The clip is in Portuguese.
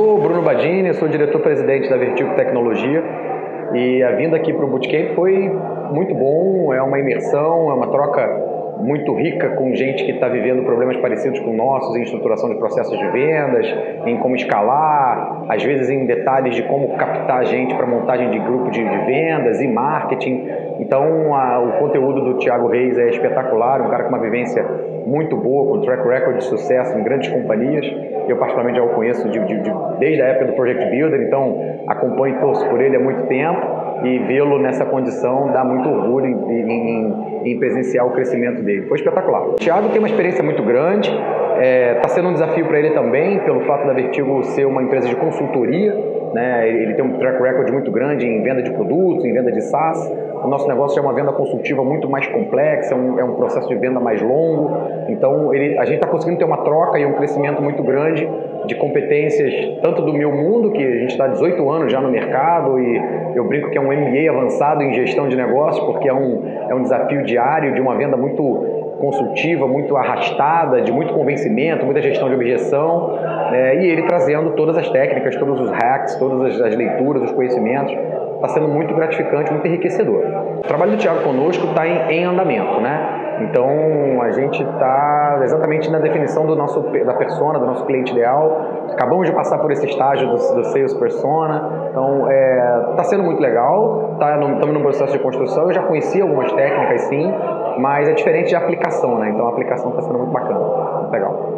sou o Bruno Badini, sou diretor-presidente da Vertigo Tecnologia e a vinda aqui para o Bootcamp foi muito bom, é uma imersão, é uma troca muito rica com gente que está vivendo problemas parecidos com nossos em estruturação de processos de vendas, em como escalar, às vezes em detalhes de como captar gente para montagem de grupo de, de, vendas e marketing. Então, a, o conteúdo do Thiago Reis é espetacular, um cara com uma vivência muito boa, com track record de sucesso em grandes companhias. Eu, particularmente, já o conheço de, de, desde a época do Project Builder, então acompanho e torço por ele há muito tempo e vê-lo nessa condição dá muito orgulho em, em, em, presenciar o crescimento dele. Foi espetacular. O Thiago tem uma experiência muito grande, está é, tá sendo um desafio para ele também, pelo fato da Vertigo ser uma empresa de consultoria, né? ele, tem um track record muito grande em venda de produtos, em venda de SaaS. O nosso negócio é uma venda consultiva muito mais complexa, é um, é um processo de venda mais longo. Então, ele, a gente está conseguindo ter uma troca e um crescimento muito grande de competências, tanto do meu mundo, que a gente está 18 anos já no mercado, e eu brinco que é um MBA avançado em gestão de negócios, porque é um, é um desafio diário de uma venda muito consultiva, muito arrastada, de muito convencimento, muita gestão de objeção, é, e ele trazendo todas as técnicas, todos os hacks, todas as, as leituras, os conhecimentos, está sendo muito gratificante, muito enriquecedor. O trabalho do Thiago conosco está em, em andamento, né? Então a gente está exatamente na definição do nosso da persona, do nosso cliente ideal. Acabamos de passar por esse estágio do, do sales persona, então é, tá sendo muito legal. Tá estamos no processo de construção. Eu já conhecia algumas técnicas sim, mas é diferente de aplicação, né? Então a aplicação está sendo muito bacana, muito legal.